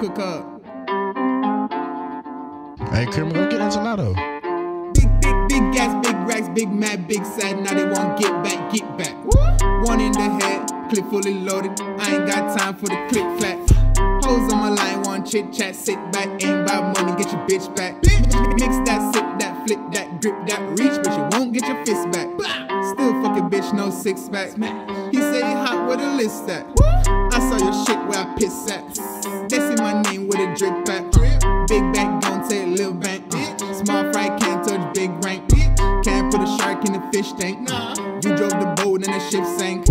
cook up. Hey, Krim, go get gelato. Big, big, big gas, big racks, big mad, big sad. Now they won't get back, get back. One in the head, clip fully loaded. I ain't got time for the click clap. Hoes on my line, one chit chat, sit back, ain't about money, get your bitch back. Mix that, sip that, flip that, grip that, reach, but you won't get your fist back. Still fucking bitch, no six pack. He say he hot with a list at. I saw your shit where I piss at. They my name drip. Big back, don't take little bank. Small fry can't touch big rank. Can't put a shark in the fish tank. Nah. You drove the boat and the ship sank.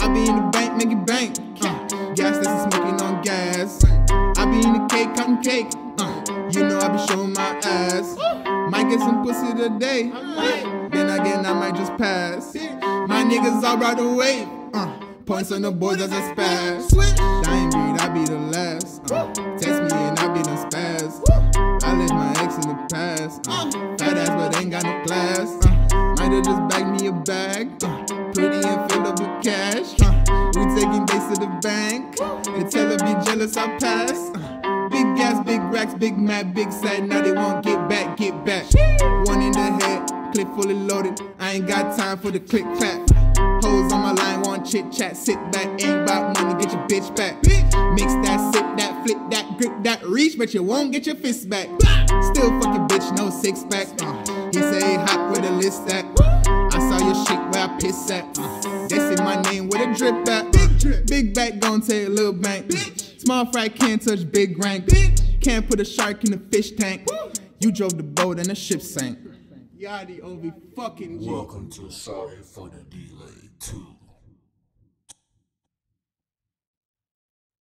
I be in the bank, make it bank. Uh, gas that's smoking on gas. I be in the cake, cutting cake. Uh, you know I be showing my ass. Might get some pussy today. Then again, I might just pass. My niggas all right away. Uh, points on the boards as a spaz. Shine Just bagged me a bag. Uh, pretty and filled up with cash. Uh, we taking days to the bank. They tell her be jealous, I pass. Uh, big gas, big racks, big mad, big sad. Now they won't get back, get back. One in the head, clip fully loaded. I ain't got time for the click clap. Hoes on my line, want chit chat, sit back, ain't about money, get your bitch back. Mix that, sip that, flip that, grip that, reach, but you won't get your fist back. Still fucking bitch, no six pack. Uh, he say hot with a list at. Piss at. Uh, they say my name with a drip at. Big drip, big back gon' take a little bank. Small fry can't touch big rank. Can't put a shark in the fish tank. You drove the boat and the ship sank. Yaadi OV fucking G. Welcome to Sorry for the Delay 2.